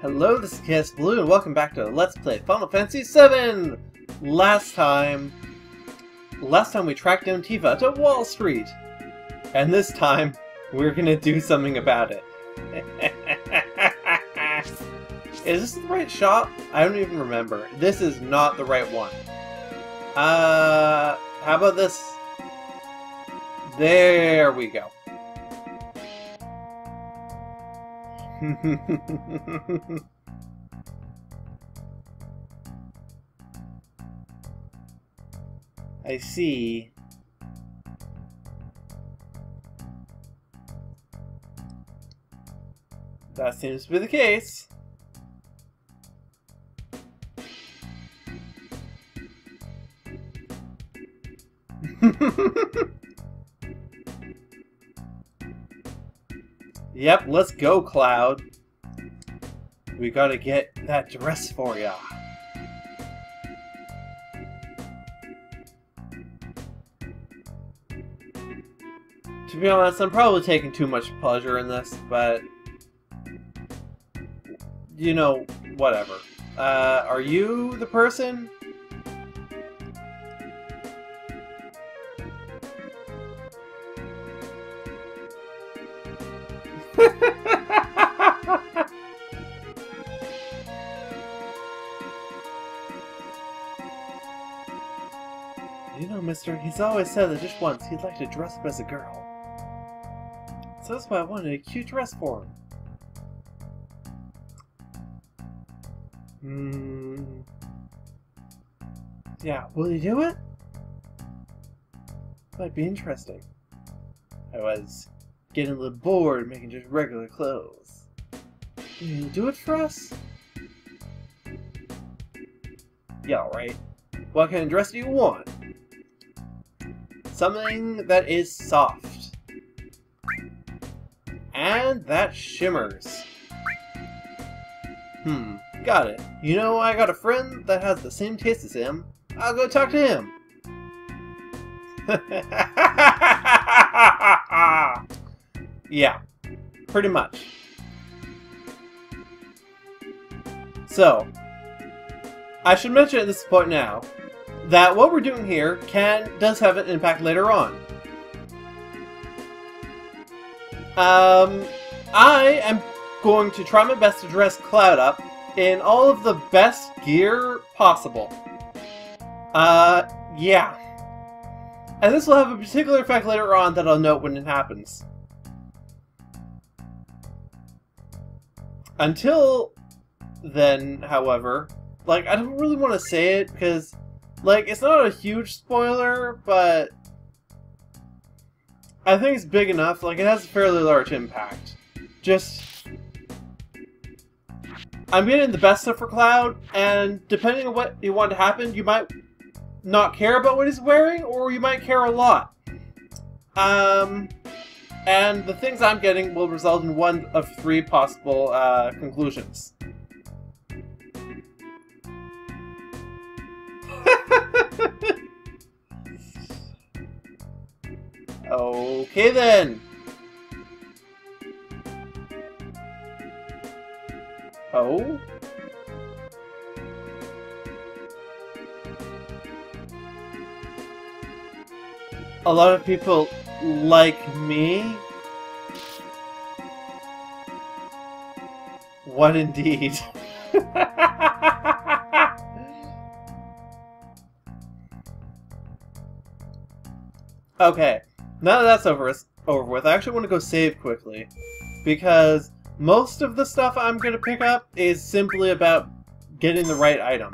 Hello, this is Kaosubaloo, and welcome back to Let's Play Final Fantasy VII! Last time... Last time we tracked down Tifa to Wall Street! And this time, we're gonna do something about it. is this the right shot? I don't even remember. This is not the right one. Uh, how about this? There we go. I see. That seems to be the case. Yep, let's go, Cloud. We gotta get that dress for ya. To be honest, I'm probably taking too much pleasure in this, but... You know, whatever. Uh, are you the person? You know, mister, he's always said that just once he'd like to dress up as a girl. So that's why I wanted a cute dress for him. Hmm. Yeah, will you do it? Might be interesting. I was getting a little bored making just regular clothes. Can you do it for us? Yeah, alright. What kind of dress do you want? Something that is soft. And that shimmers. Hmm, got it. You know, I got a friend that has the same taste as him. I'll go talk to him. yeah, pretty much. So, I should mention at this point now that what we're doing here can does have an impact later on. Um, I am going to try my best to dress Cloud up in all of the best gear possible. Uh, yeah. And this will have a particular effect later on that I'll note when it happens. Until then, however, like, I don't really want to say it because, like, it's not a huge spoiler, but I think it's big enough. Like, it has a fairly large impact. Just, I'm getting the best stuff for Cloud, and depending on what you want to happen, you might not care about what he's wearing, or you might care a lot. Um, and the things I'm getting will result in one of three possible uh, conclusions. okay then. Oh? A lot of people like me? What indeed? okay, now that that's over, over with, I actually want to go save quickly. Because most of the stuff I'm going to pick up is simply about getting the right item.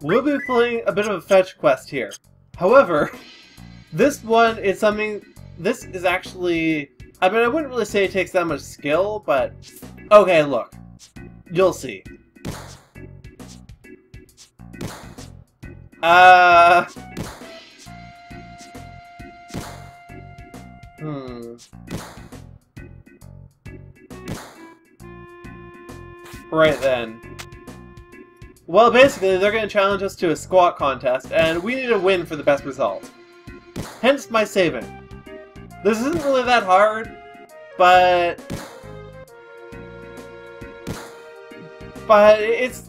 We'll be playing a bit of a fetch quest here. However, this one is something... This is actually... I mean, I wouldn't really say it takes that much skill, but... Okay, look. You'll see. Uh... Hmm. Right then. Well, basically, they're going to challenge us to a squat contest, and we need to win for the best result. Hence my saving. This isn't really that hard, but... but it's.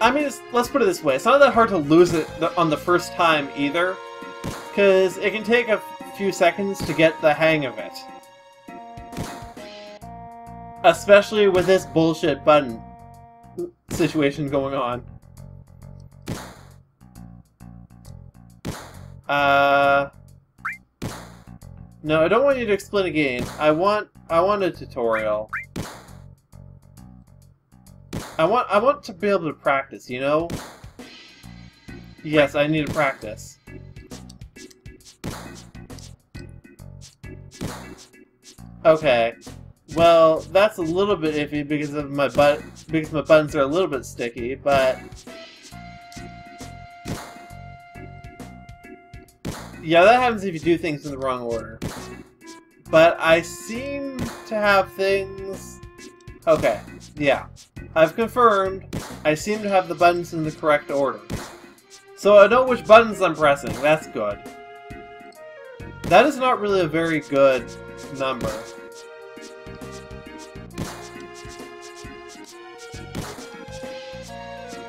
I mean, let's put it this way: it's not that hard to lose it on the first time either, because it can take a few seconds to get the hang of it. Especially with this bullshit button situation going on. Uh... No, I don't want you to explain again. I want I want a tutorial. I want I want to be able to practice, you know? Yes, I need to practice. Okay. Well, that's a little bit iffy because of my butt because my buttons are a little bit sticky, but Yeah, that happens if you do things in the wrong order. But I seem to have things... Okay, yeah. I've confirmed I seem to have the buttons in the correct order. So I know which buttons I'm pressing. That's good. That is not really a very good number.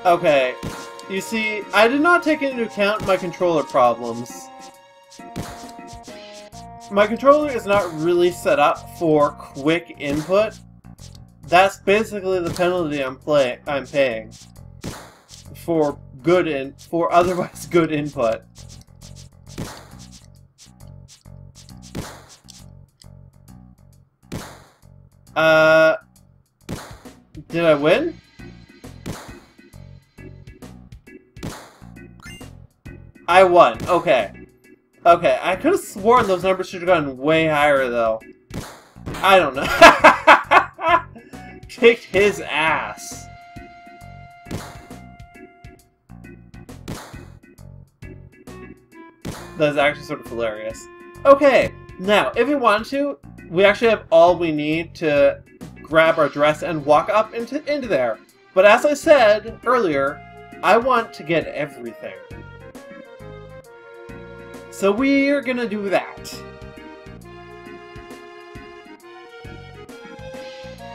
Okay, you see, I did not take into account my controller problems. My controller is not really set up for quick input. That's basically the penalty I'm play I'm paying for good in for otherwise good input. Uh, did I win? I won. Okay. Okay, I could have sworn those numbers should have gone way higher, though. I don't know. Kicked his ass. That is actually sort of hilarious. Okay, now, if we want to, we actually have all we need to grab our dress and walk up into, into there. But as I said earlier, I want to get everything. So we're gonna do that.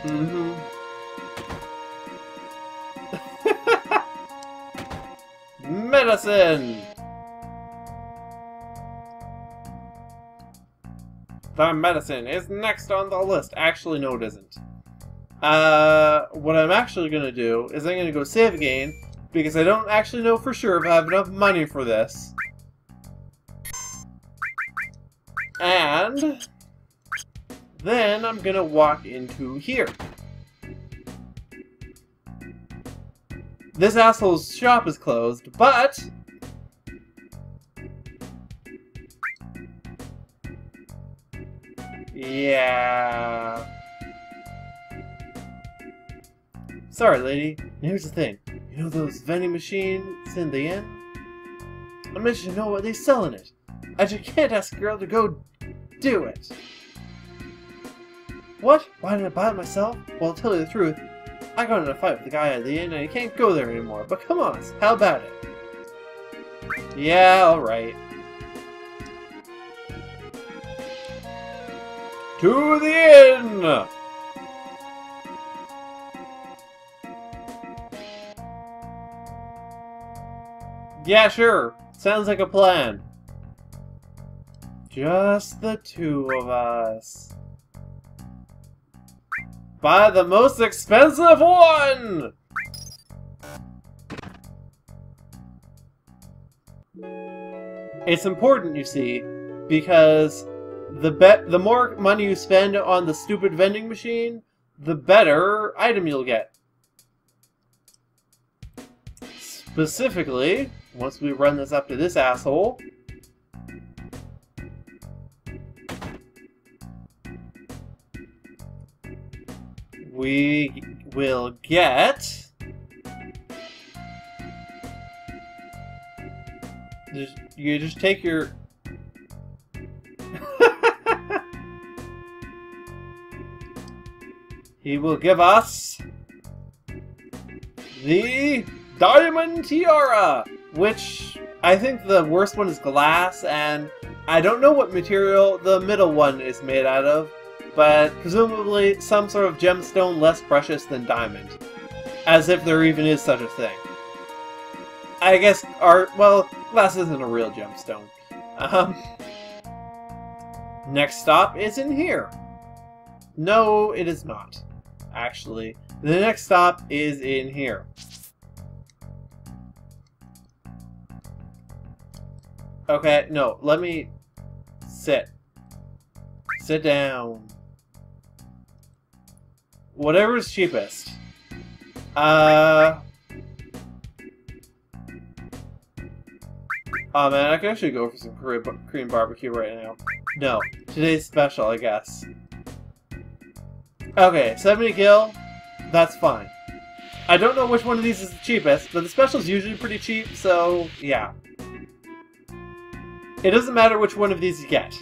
Mm-hmm. Medicine! The medicine is next on the list. Actually, no it isn't. Uh, what I'm actually gonna do is I'm gonna go save again, because I don't actually know for sure if I have enough money for this. And then I'm gonna walk into here. This asshole's shop is closed, but... Yeah... Sorry, lady. Here's the thing. You know those vending machines in the inn? I bet you know what they sell in it. I just can't ask a girl to go do it. What? Why I buy it myself? Well, to tell you the truth, I got in a fight with the guy at the inn and I can't go there anymore. But come on, how about it? Yeah, alright. To the inn! Yeah, sure. Sounds like a plan. Just the two of us. Buy the most expensive one! It's important, you see, because the bet the more money you spend on the stupid vending machine, the better item you'll get. Specifically, once we run this up to this asshole, we will get... You just take your... he will give us... The Diamond Tiara! Which, I think the worst one is glass, and I don't know what material the middle one is made out of but presumably some sort of gemstone less precious than diamond. As if there even is such a thing. I guess our well, glass isn't a real gemstone. Um, next stop is in here. No, it is not. Actually, the next stop is in here. Okay, no, let me sit. Sit down. Whatever's cheapest. Uh... Oh man, I could actually go for some Korean barbecue right now. No, today's special, I guess. Okay, 70 gil, that's fine. I don't know which one of these is the cheapest, but the special is usually pretty cheap, so yeah. It doesn't matter which one of these you get.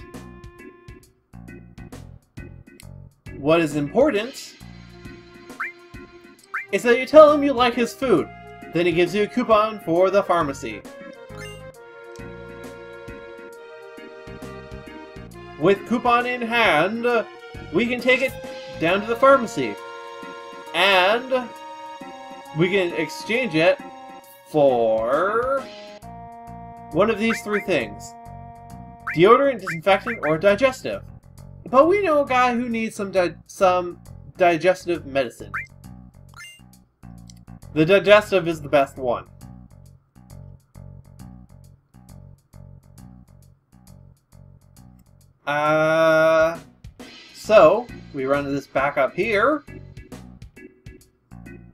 What is important is that you tell him you like his food. Then he gives you a coupon for the pharmacy. With coupon in hand, we can take it down to the pharmacy. And we can exchange it for one of these three things. Deodorant, disinfectant, or digestive. But we know a guy who needs some di some digestive medicine. The digestive is the best one. Uh, so, we run this back up here.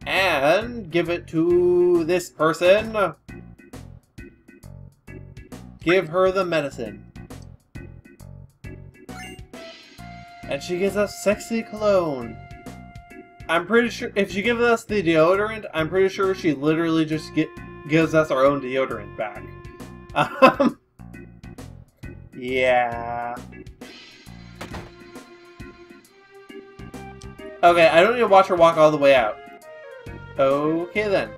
And give it to this person. Give her the medicine. And she gives us sexy cologne. I'm pretty sure if she gives us the deodorant, I'm pretty sure she literally just get gives us our own deodorant back. Um, yeah. Okay, I don't need to watch her walk all the way out. Okay then.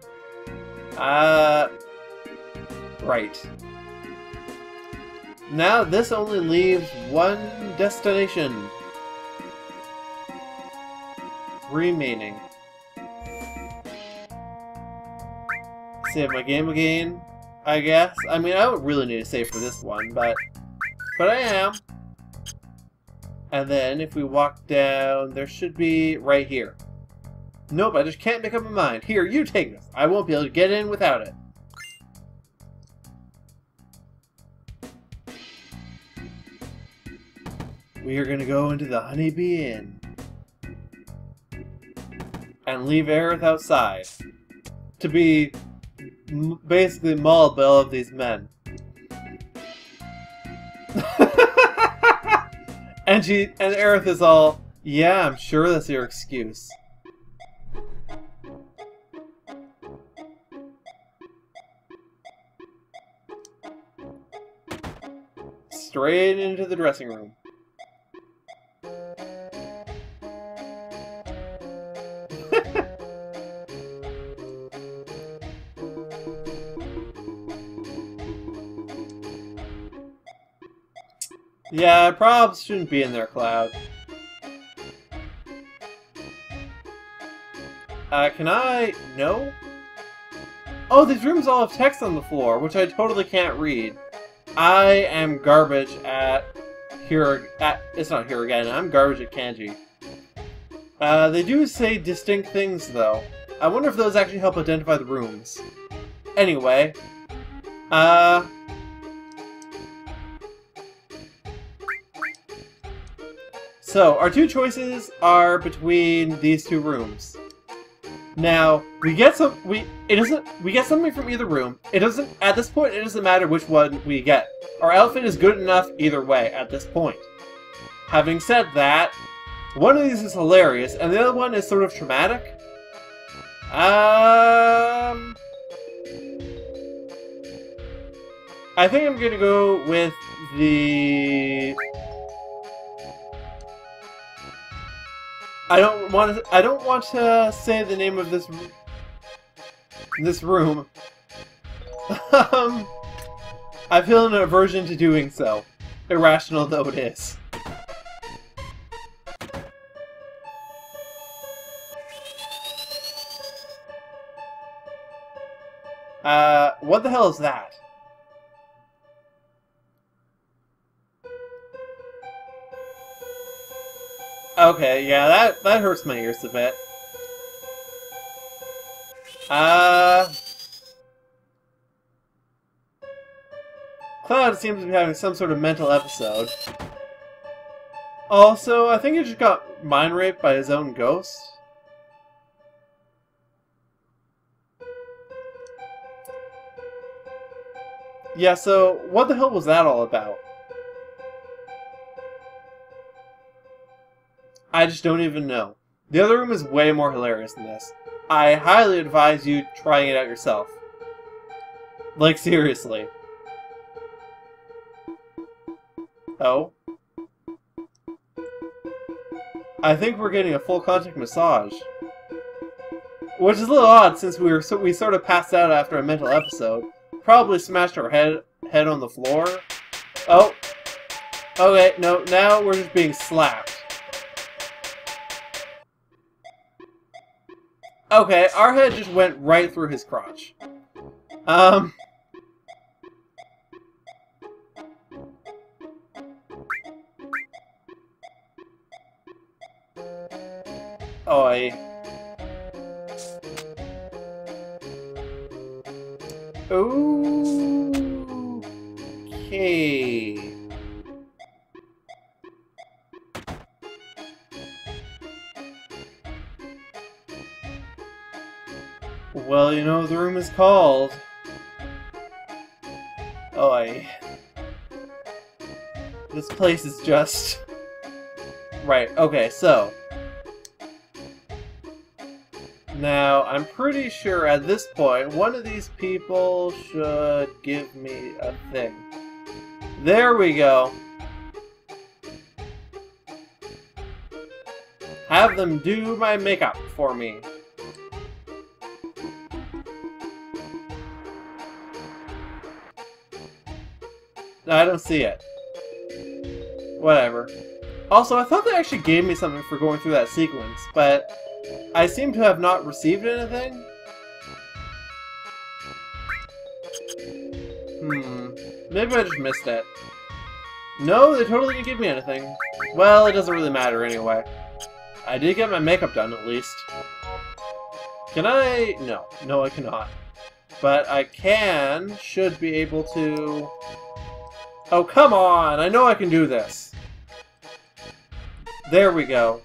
Uh, right. Now this only leaves one destination remaining. Save my game again, I guess. I mean, I don't really need to save for this one, but but I am. And then if we walk down, there should be right here. Nope, I just can't make up my mind. Here, you take this. I won't be able to get in without it. We are going to go into the Honeybee Inn and leave Aerith outside to be basically mauled by all of these men. and she and Aerith is all, yeah, I'm sure that's your excuse. Straight into the dressing room. Yeah, probs shouldn't be in there, Cloud. Uh, can I... No? Oh, these rooms all have text on the floor, which I totally can't read. I am garbage at... Here... At, it's not here again. I'm garbage at kanji. Uh, they do say distinct things, though. I wonder if those actually help identify the rooms. Anyway. Uh... So, our two choices are between these two rooms. Now, we get some we it doesn't we get something from either room. It doesn't at this point it doesn't matter which one we get. Our outfit is good enough either way at this point. Having said that, one of these is hilarious and the other one is sort of traumatic. Um I think I'm gonna go with the I don't want to. I don't want to say the name of this this room. um, I feel an aversion to doing so, irrational though it is. Uh, what the hell is that? Okay, yeah, that, that hurts my ears a bit. Uh... Cloud seems to be having some sort of mental episode. Also, I think he just got mind raped by his own ghost. Yeah, so what the hell was that all about? I just don't even know. The other room is way more hilarious than this. I highly advise you trying it out yourself. Like, seriously. Oh? I think we're getting a full contact massage. Which is a little odd since we were so we sort of passed out after a mental episode. Probably smashed our head head on the floor. Oh. Okay, no, now we're just being slapped. Okay, our head just went right through his crotch. Um... Oi. Okay. You know the room is called. Oh, Oi. This place is just... Right, okay, so... Now, I'm pretty sure at this point, one of these people should give me a thing. There we go. Have them do my makeup for me. I don't see it. Whatever. Also, I thought they actually gave me something for going through that sequence, but I seem to have not received anything. Hmm. Maybe I just missed it. No, they totally didn't give me anything. Well, it doesn't really matter anyway. I did get my makeup done, at least. Can I? No. No, I cannot. But I can, should be able to... Oh, come on! I know I can do this! There we go.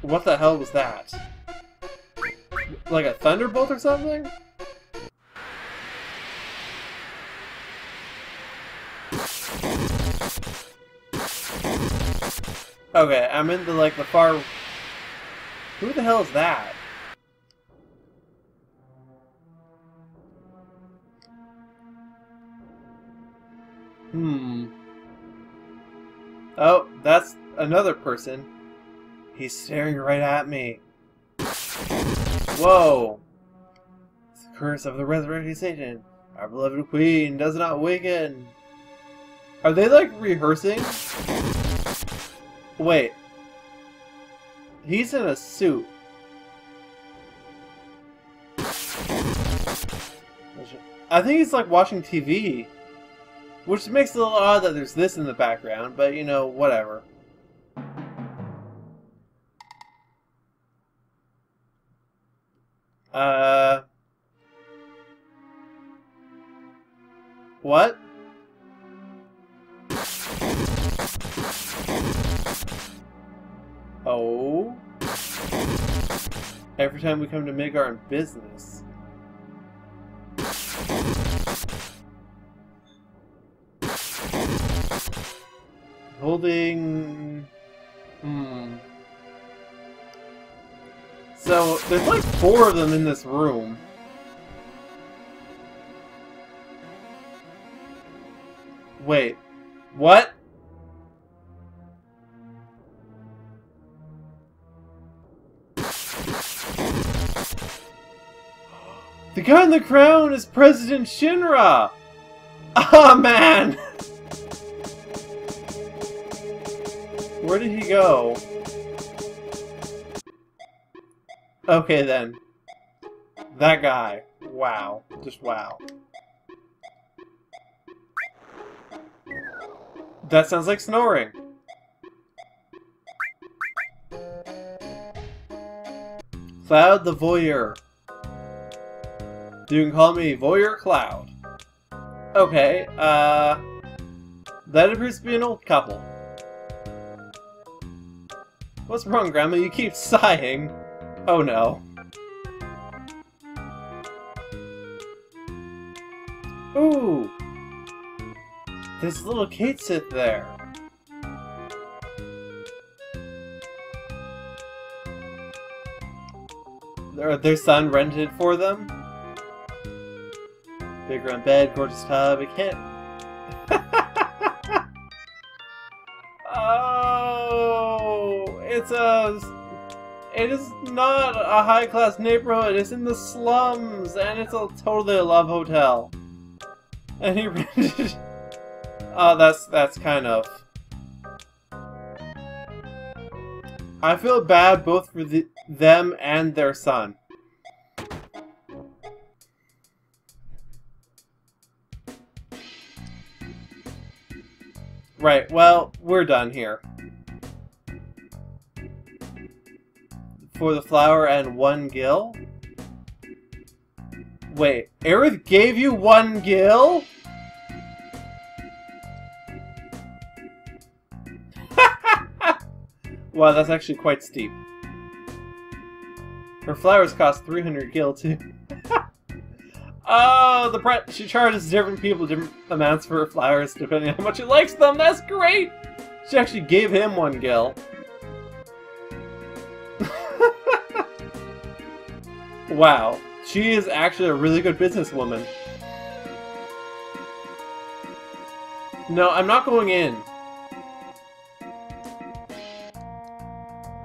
What the hell was that? Like a thunderbolt or something? Okay, I'm in the, like, the far... Who the hell is that? Hmm. Oh, that's another person. He's staring right at me. Whoa! It's the curse of the resurrected Satan. Our beloved queen does not awaken. Are they like rehearsing? Wait. He's in a suit. I think he's like watching TV. Which makes it a little odd that there's this in the background, but you know, whatever. Uh... What? Oh? Every time we come to Midgar in business. Holding... Hmm... So, there's like four of them in this room. Wait. What? The guy in the crown is President Shinra! Ah, oh, man! Where did he go? Okay then. That guy. Wow. Just wow. That sounds like snoring. Cloud the Voyeur. You can call me Voyeur Cloud. Okay, uh... That appears to be an old couple. What's wrong, Grandma? You keep sighing. Oh no. Ooh! This little Kate sit there. Their, son rented for them. Big round bed, gorgeous tub. It can't. it's a. It is not a high class neighborhood. It's in the slums, and it's a totally a love hotel. And he rented. Oh, that's that's kind of. I feel bad both for the, them and their son. Right, well, we're done here. For the flower and one gil? Wait, Aerith gave you one gil? wow, that's actually quite steep. Her flowers cost 300 gil, too. oh, the price she charges different people different amounts for her flowers depending on how much she likes them. That's great! She actually gave him one gil. Wow, she is actually a really good businesswoman. No, I'm not going in.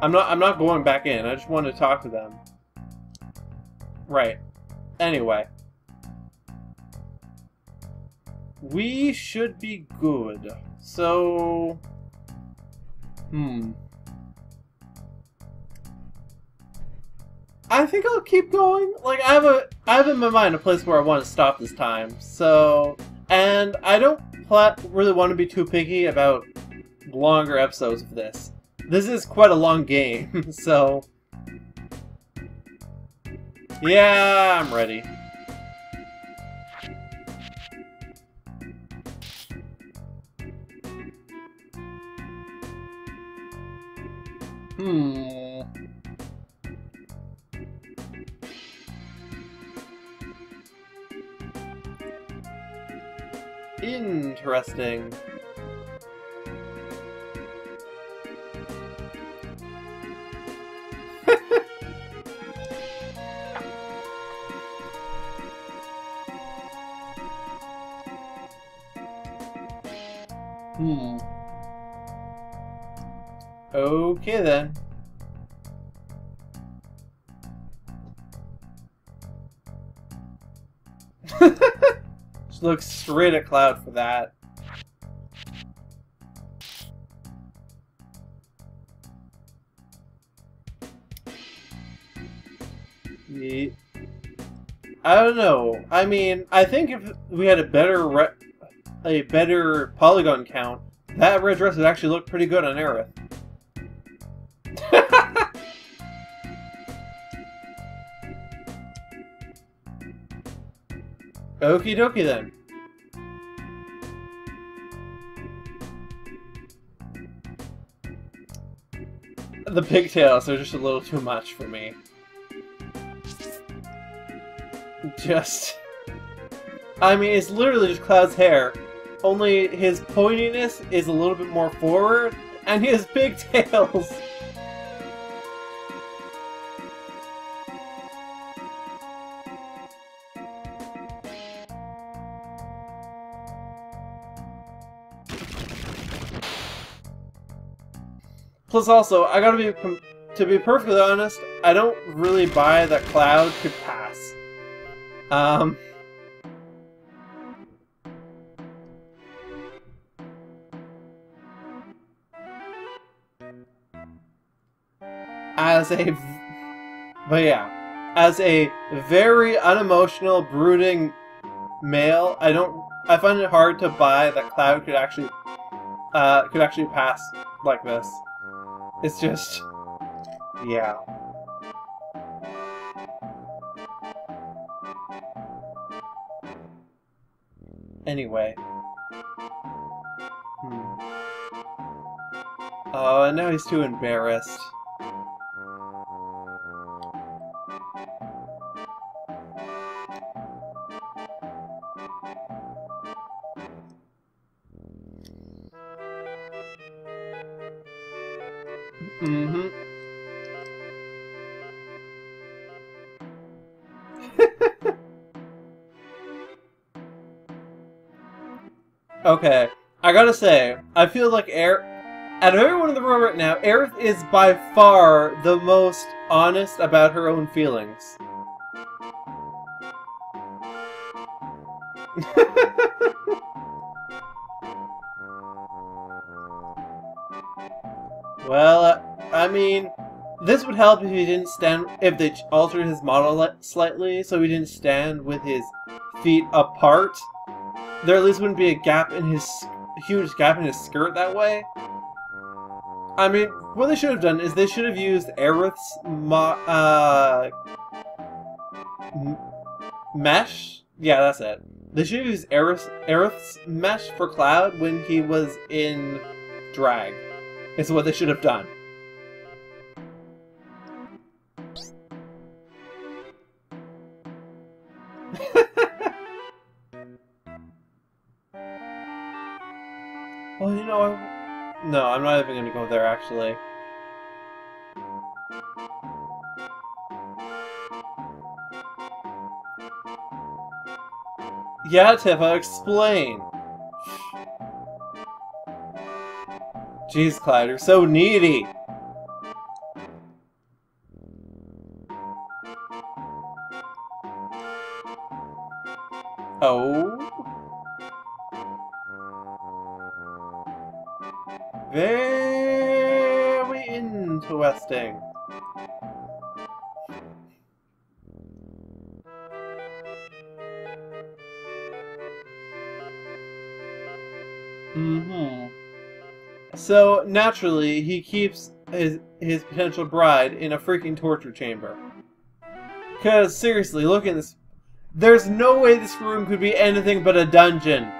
I'm not I'm not going back in. I just want to talk to them. Right. Anyway. We should be good. So Hmm. I think I'll keep going. Like I have a I have in my mind a place where I want to stop this time. So and I don't really want to be too picky about longer episodes of this. This is quite a long game, so... Yeah, I'm ready. Hmm... Interesting. Look straight at Cloud for that. I don't know. I mean, I think if we had a better a better polygon count, that red dress would actually look pretty good on Aerith. Okie dokie then. The pigtails are just a little too much for me. Just... I mean, it's literally just Cloud's hair, only his pointiness is a little bit more forward, and has pigtails. Plus also, I gotta be, to be perfectly honest, I don't really buy that Cloud could pass. Um... as a But yeah, as a very unemotional, brooding male, I don't. I find it hard to buy that Cloud could actually, uh, could actually pass like this. It's just, yeah. Anyway. Hmm. Oh, and now he's too embarrassed. Gotta say, I feel like Air, out of everyone in the room right now, Aerith is by far the most honest about her own feelings. well, uh, I mean, this would help if he didn't stand, if they altered his model slightly, so he didn't stand with his feet apart. There at least wouldn't be a gap in his, huge gap in his skirt that way. I mean, what they should have done is they should have used Aerith's uh, mesh. Yeah, that's it. They should have used Aerith, Aerith's mesh for Cloud when he was in drag. Is what they should have done. Not even to go there, actually. Yeah, Tifa, explain. Jeez, Clyde, you're so needy. Mm-hmm. So, naturally, he keeps his, his potential bride in a freaking torture chamber. Because, seriously, look at this. There's no way this room could be anything but a dungeon.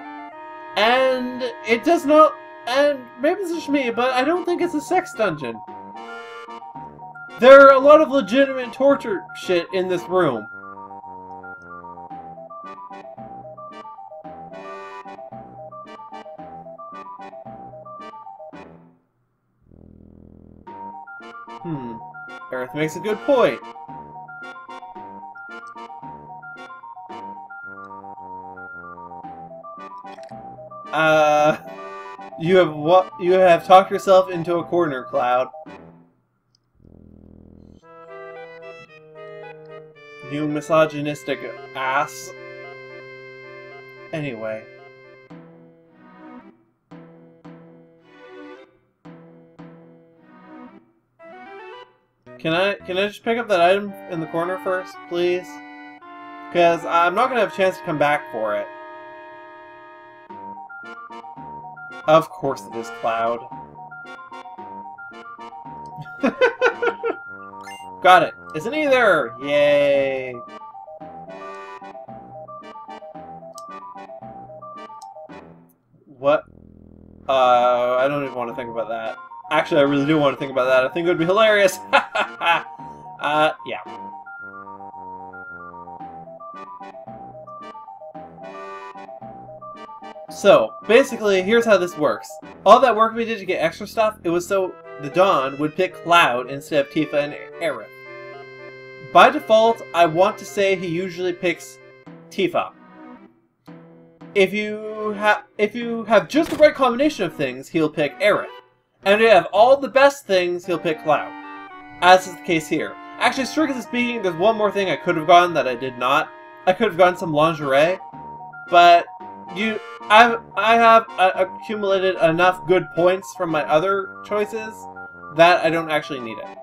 And it does not... And maybe it's just me, but I don't think it's a sex dungeon. There are a lot of legitimate torture shit in this room. Makes a good point. Uh, you have what? You have talked yourself into a corner, Cloud. You misogynistic ass. Anyway. Can I can I just pick up that item in the corner first, please? Because I'm not going to have a chance to come back for it. Of course it is Cloud. Got it. An Ether! Yay! What? Uh, I don't even want to think about that. Actually, I really do want to think about that. I think it would be hilarious. uh, yeah. So, basically, here's how this works. All that work we did to get extra stuff, it was so the Don would pick Cloud instead of Tifa and Aerith. By default, I want to say he usually picks Tifa. If you if you have just the right combination of things, he'll pick Aerith and of all the best things, he'll pick Cloud. As is the case here. Actually, strictly speaking, there's one more thing I could have gotten that I did not. I could have gotten some lingerie, but you, I've, I have uh, accumulated enough good points from my other choices that I don't actually need it.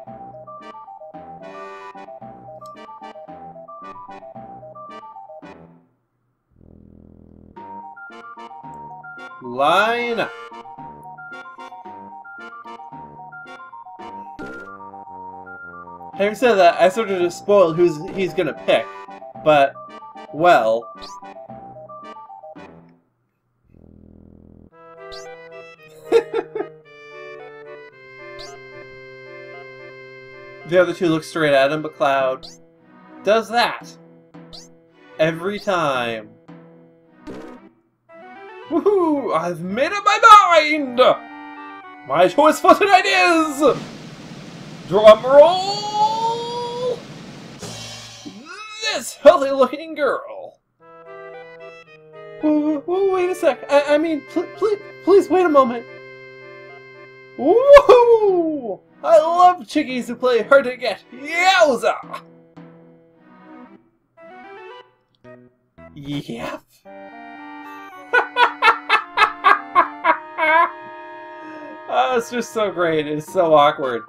Line up. Having said that, I sort of just spoiled who's he's gonna pick, but well. the other two look straight at him, but Cloud does that every time. Woohoo! I've made up my mind! My choice for tonight is... Drum roll! This healthy-looking girl. Whoa, whoa, wait a sec. I, I mean, pl pl please wait a moment. Woohoo! I love chickies who play hard to get. Yowza! Yep. oh, it's just so great. It's so awkward.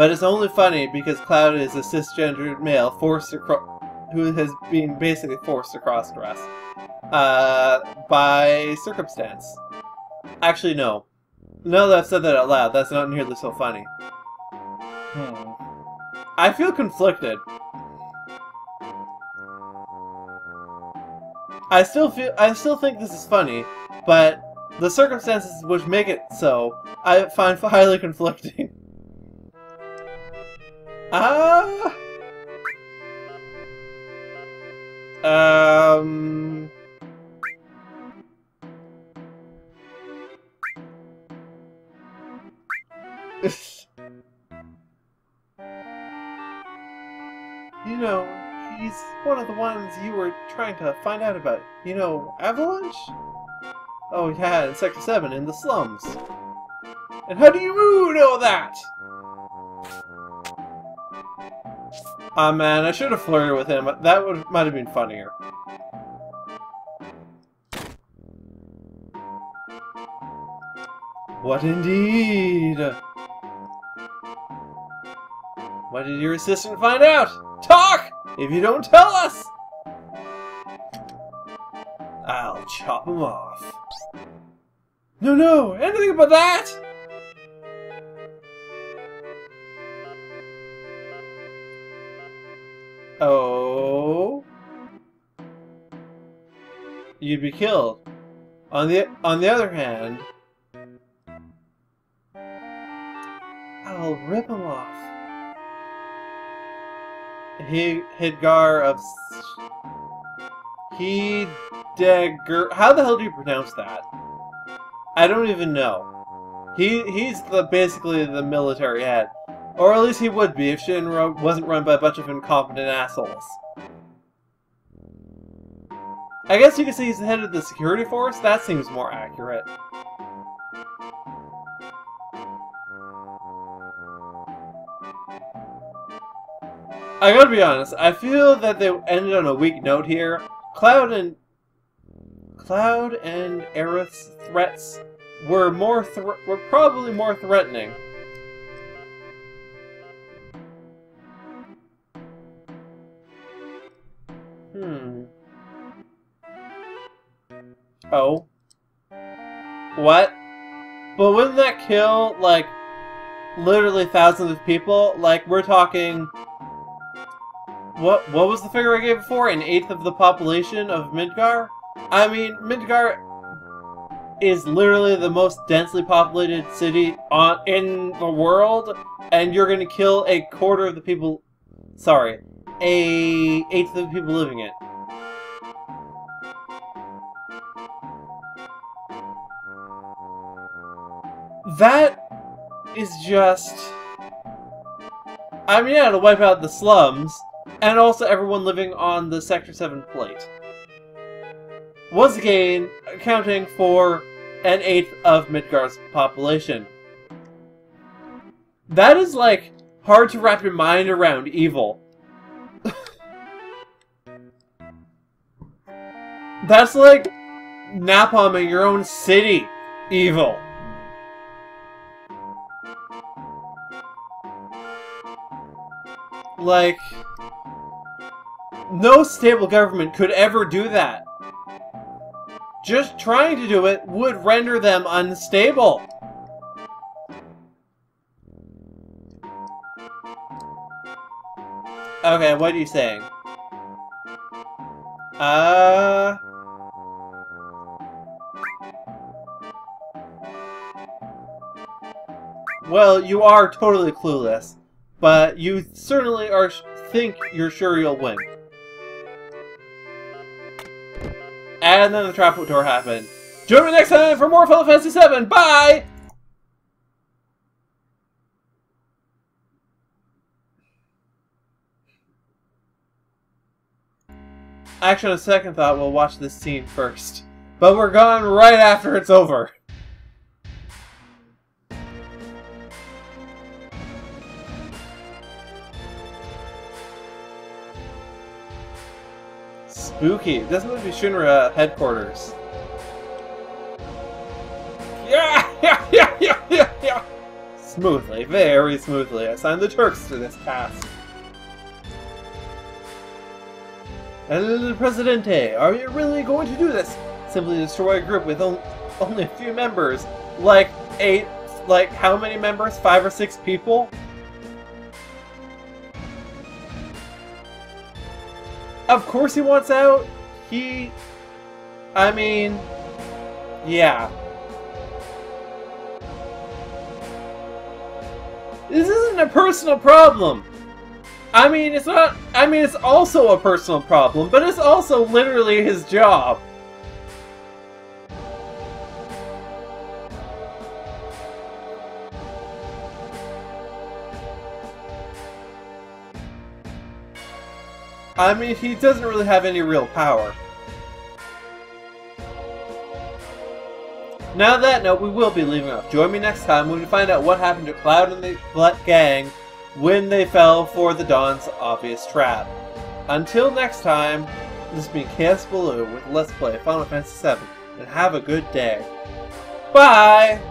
But it's only funny because Cloud is a cisgendered male forced who has been basically forced to cross-dress uh, by circumstance. Actually, no. Now that I've said that out loud, that's not nearly so funny. Hmm. I feel conflicted. I still feel I still think this is funny, but the circumstances which make it so I find highly conflicting. Ah. Um. you know, he's one of the ones you were trying to find out about. You know, Avalanche? Oh yeah, in Sector 7, in the slums. And how do you know that? Oh, man, I should have flirted with him. That would might have been funnier. What indeed? What did your assistant find out? Talk! If you don't tell us! I'll chop him off. No, no! Anything but that! You'd be killed. On the on the other hand, I'll rip him off. He Hidgar of Heidegger. How the hell do you pronounce that? I don't even know. He he's the basically the military head. Or at least he would be if Shinra wasn't run by a bunch of incompetent assholes. I guess you could say he's the head of the security force? That seems more accurate. I gotta be honest, I feel that they ended on a weak note here. Cloud and... Cloud and Aerith's threats were more were probably more threatening. What? But wouldn't that kill, like, literally thousands of people? Like, we're talking... What what was the figure I gave before? An eighth of the population of Midgar? I mean, Midgar is literally the most densely populated city on in the world, and you're gonna kill a quarter of the people... Sorry, a eighth of the people living it. That is just... I mean, yeah, to wipe out the slums, and also everyone living on the Sector 7 plate. Once again, accounting for an eighth of Midgar's population. That is, like, hard to wrap your mind around evil. That's like napalming your own city evil. Like, no stable government could ever do that. just trying to do it would render them unstable. Okay, what are you saying? Uh... Well, you are totally clueless, but you certainly are think you're sure you'll win. And then the trap door happened. Join me next time for more Final Fantasy VII. Bye! Actually, on a second thought, we'll watch this scene first. But we're gone right after it's over. Spooky. This must be Shinra headquarters. Yeah, yeah, yeah, yeah, yeah, yeah. Smoothly, very smoothly. I signed the Turks to this task. El Presidente, are you really going to do this? Simply destroy a group with only a few members. Like eight, like how many members? Five or six people? Of course he wants out. He... I mean... Yeah. This isn't a personal problem. I mean, it's not... I mean, it's also a personal problem, but it's also literally his job. I mean, he doesn't really have any real power. Now that note, we will be leaving off. Join me next time when we find out what happened to Cloud and the Black gang when they fell for the Don's obvious trap. Until next time, this has been Kaosubaloo with Let's Play Final Fantasy VII, and have a good day. Bye!